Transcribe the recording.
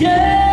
Yeah.